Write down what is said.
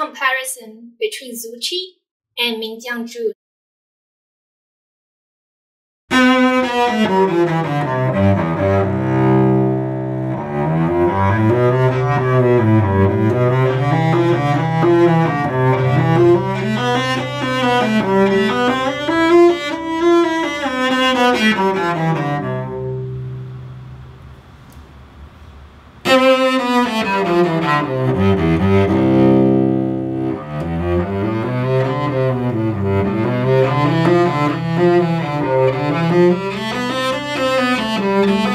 comparison between Zuchi and Ming Jiangzhu. Thank you.